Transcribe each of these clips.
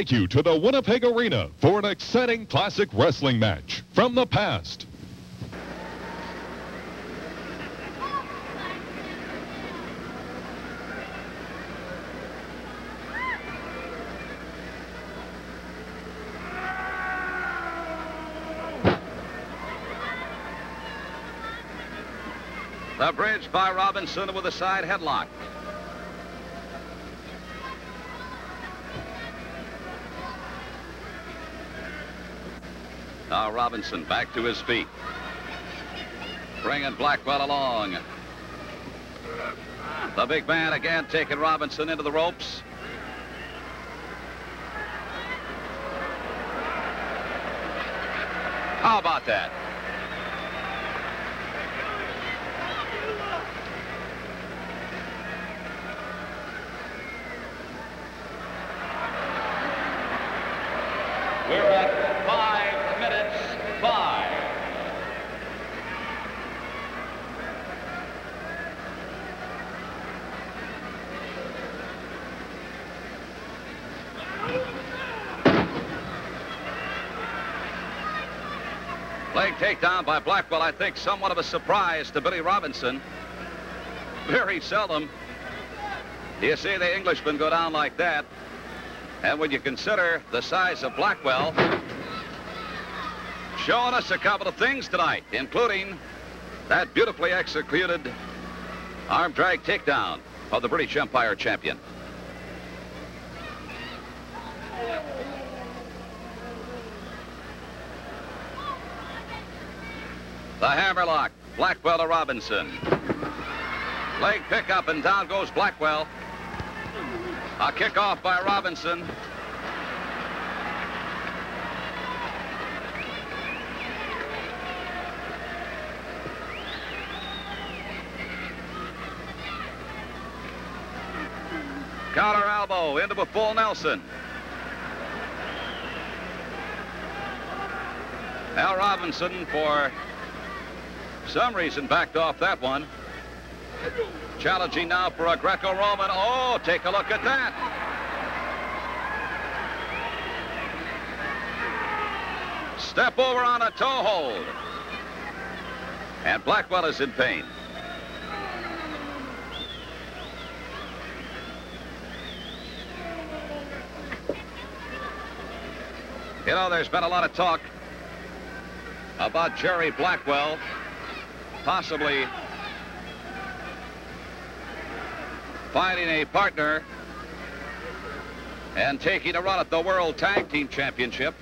take you to the Winnipeg Arena for an exciting classic wrestling match from the past. The bridge by Robinson with a side headlock. Now Robinson back to his feet. Bringing Blackwell along. The big man again taking Robinson into the ropes. How about that? We're at five minutes five. Leg takedown by Blackwell, I think somewhat of a surprise to Billy Robinson. Very seldom do you see the Englishman go down like that. And when you consider the size of Blackwell, showing us a couple of things tonight, including that beautifully executed arm drag takedown of the British Empire champion. The hammerlock, Blackwell to Robinson. Leg pickup and down goes Blackwell. A kickoff by Robinson. Counter elbow into a full Nelson. Al Robinson, for some reason, backed off that one. Challenging now for a Greco-Roman. Oh, take a look at that. Step over on a toe hold. And Blackwell is in pain. You know, there's been a lot of talk about Jerry Blackwell possibly finding a partner and taking a run at the World Tag Team Championship.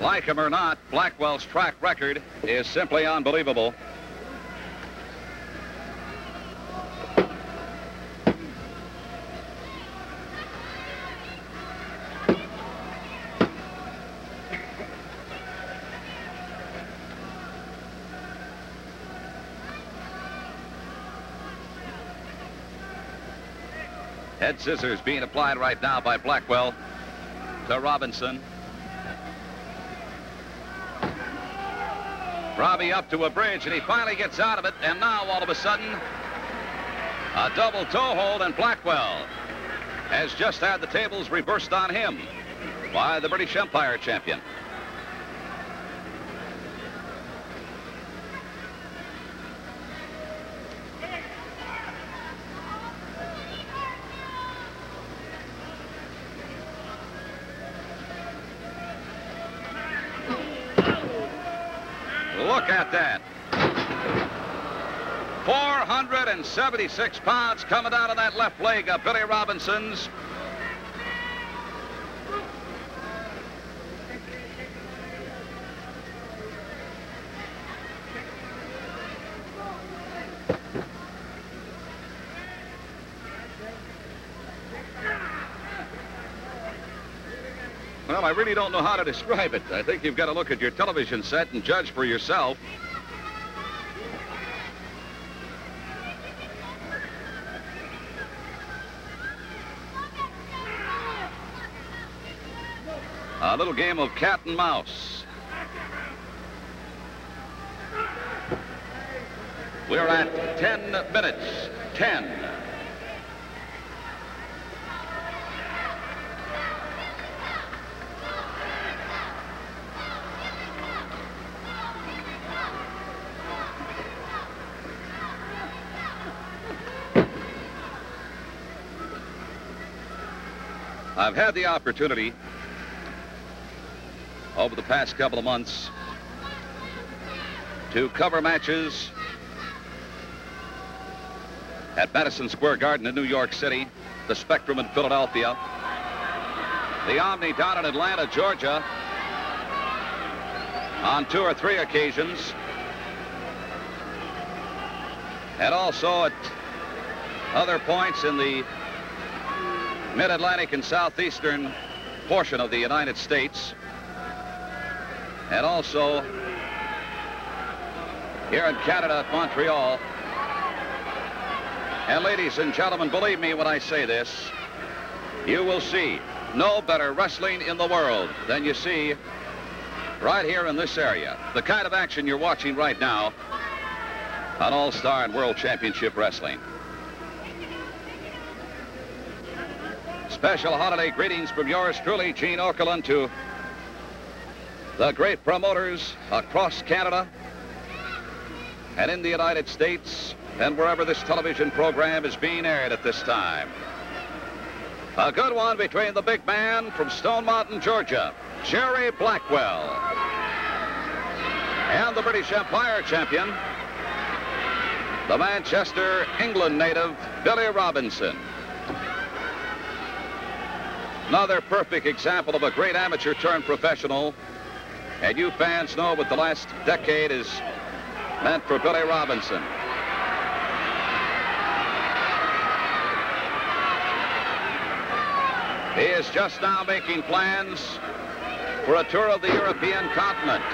Like him or not, Blackwell's track record is simply unbelievable. Head scissors being applied right now by Blackwell to Robinson. Robbie up to a bridge, and he finally gets out of it. And now, all of a sudden, a double toe hold, and Blackwell has just had the tables reversed on him by the British Empire champion. 476 pounds coming out of that left leg of Billy Robinson's. Well, I really don't know how to describe it. I think you've got to look at your television set and judge for yourself. A little game of cat and mouse. We're at 10 minutes. 10. I've had the opportunity over the past couple of months to cover matches at Madison Square Garden in New York City, the Spectrum in Philadelphia, the Omni down in Atlanta, Georgia, on two or three occasions, and also at other points in the mid-Atlantic and southeastern portion of the United States, and also here in Canada at Montreal. And ladies and gentlemen, believe me when I say this, you will see no better wrestling in the world than you see right here in this area. The kind of action you're watching right now on All-Star and World Championship Wrestling. Special holiday greetings from yours truly, Gene Okerlund, to the great promoters across Canada and in the United States and wherever this television program is being aired at this time. A good one between the big man from Stone Mountain, Georgia, Jerry Blackwell, and the British Empire champion, the Manchester, England native, Billy Robinson. Another perfect example of a great amateur turned professional. And you fans know what the last decade has meant for Billy Robinson. He is just now making plans for a tour of the European continent.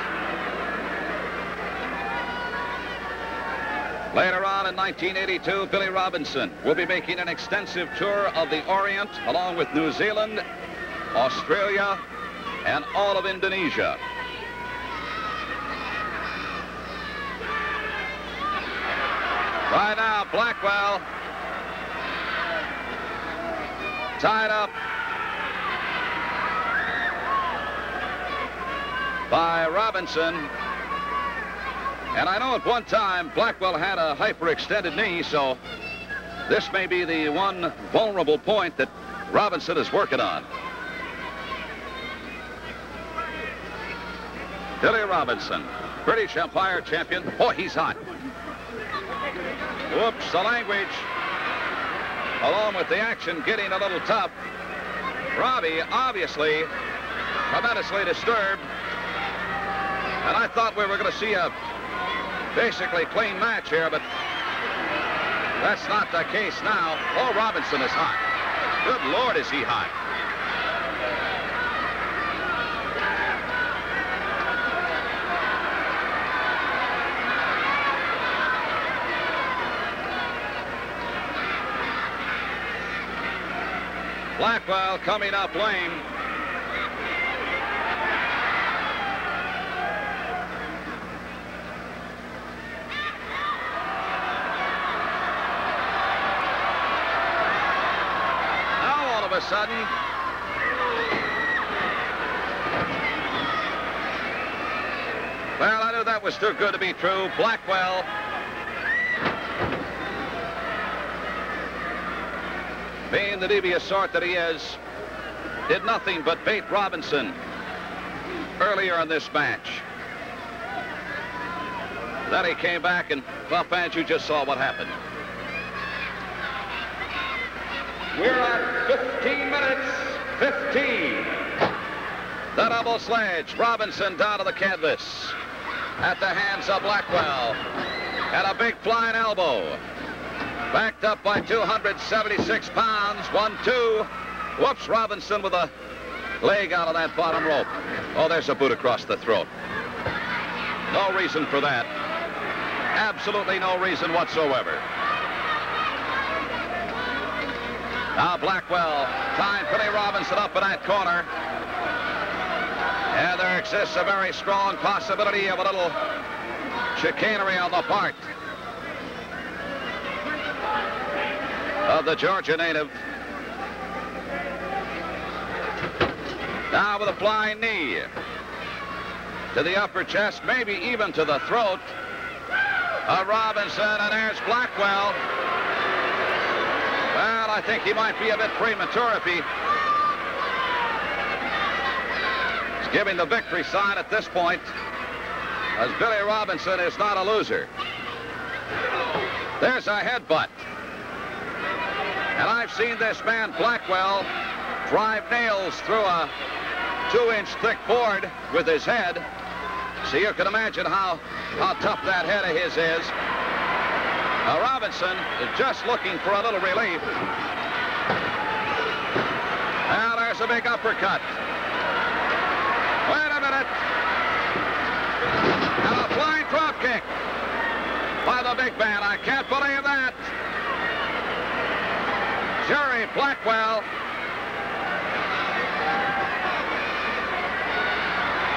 Later on in 1982, Billy Robinson will be making an extensive tour of the Orient along with New Zealand, Australia, and all of Indonesia. Right now, Blackwell tied up by Robinson. And I know at one time Blackwell had a hyperextended knee, so this may be the one vulnerable point that Robinson is working on. Billy Robinson, British Empire champion. Oh, he's hot. Whoops, the language. Along with the action getting a little tough. Robbie, obviously, tremendously disturbed. And I thought we were going to see a basically clean match here, but that's not the case now. Oh, Robinson is hot. Good Lord, is he hot. Blackwell coming up lame. Now all of a sudden, well, I knew that was too good to be true. Blackwell being the devious sort that he is, did nothing but bait Robinson earlier in this match. Then he came back and, well, fans, you just saw what happened. We're at 15 minutes, 15. The double sledge, Robinson down to the canvas at the hands of Blackwell. And a big flying elbow. Backed up by 276 pounds. One, two. Whoops, Robinson with a leg out of that bottom rope. Oh, there's a boot across the throat. No reason for that. Absolutely no reason whatsoever. Now Blackwell tying Billy Robinson up in that corner. And there exists a very strong possibility of a little chicanery on the part of the Georgia native. Now with a flying knee to the upper chest, maybe even to the throat of Robinson, and there's Blackwell. Well, I think he might be a bit premature if he giving the victory sign at this point, as Billy Robinson is not a loser. There's a headbutt. And I've seen this man, Blackwell, drive nails through a two-inch thick board with his head. So you can imagine how, how tough that head of his is. Now Robinson is just looking for a little relief. Now there's a big uppercut. Wait a minute. And a flying drop kick by the big man. I can't believe that. Jerry Blackwell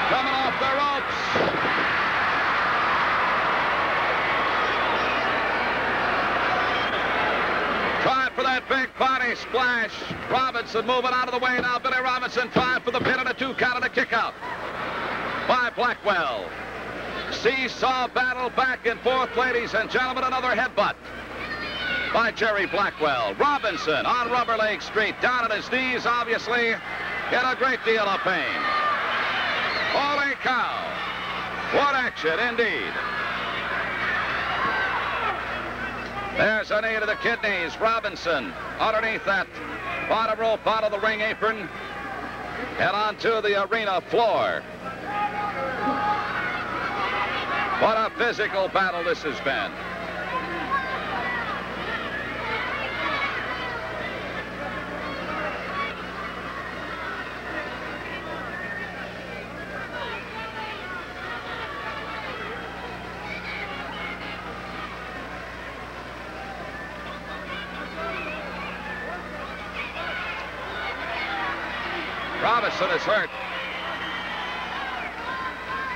coming off the ropes. Trying for that big body splash. Robinson moving out of the way now. Billy Robinson trying for the pin and a two count and a kick out by Blackwell. Seesaw battle back and forth, ladies and gentlemen. Another headbutt by Jerry Blackwell. Robinson on Rubber Lake Street, down on his knees, obviously, in a great deal of pain. Holy cow. What action, indeed. There's a knee to the kidneys. Robinson underneath that bottom rope out of the ring apron and onto the arena floor. What a physical battle this has been. Robinson is hurt.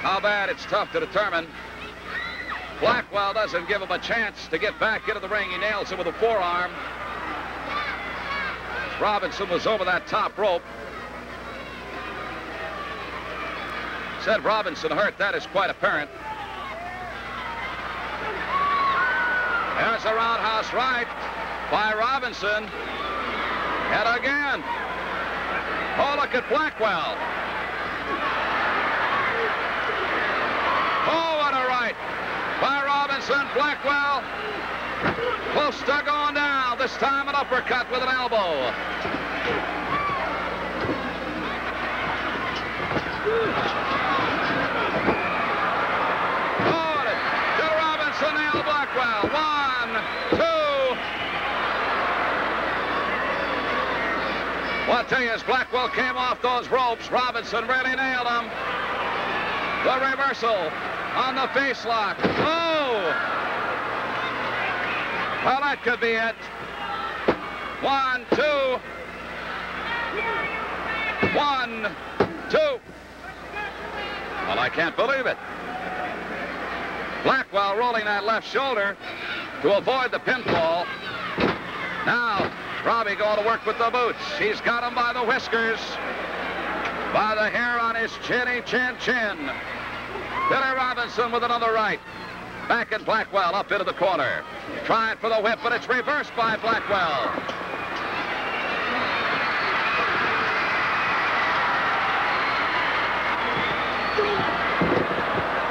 How bad, it's tough to determine. Blackwell doesn't give him a chance to get back into the ring. He nails him with a forearm. Robinson was over that top rope. Said Robinson hurt. That is quite apparent. There's a roundhouse right by Robinson. And again. Oh, look at Blackwell. Oh, what a right by Robinson. Blackwell close to going down. This time an uppercut with an elbow. Oh, to Robinson, nailed Blackwell. One, two. As Blackwell came off those ropes, Robinson really nailed him. The reversal on the face lock. Oh! Well, that could be it. One, two. One, two. Well, I can't believe it. Blackwell rolling that left shoulder to avoid the pinfall. Now, Robbie going to work with the boots. He's got him by the whiskers, by the hair on his chinny chin chin. Billy Robinson with another right. Back in Blackwell up into the corner. Trying for the whip, but it's reversed by Blackwell.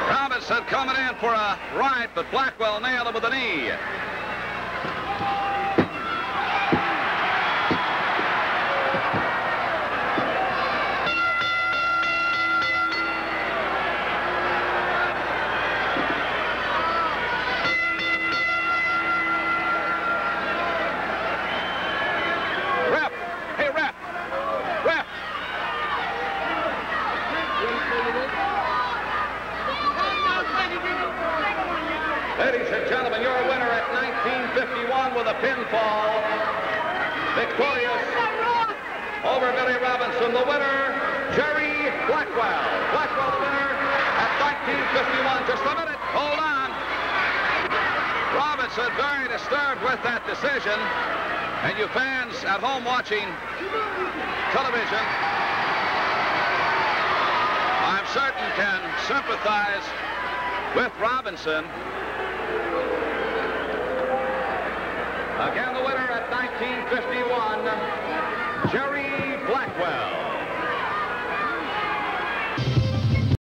Robinson coming in for a right, but Blackwell nailed him with a knee. 1951. Just a minute. Hold on. Robinson very disturbed with that decision. And you fans at home watching television, I'm certain can sympathize with Robinson. Again, the winner at 1951, Jerry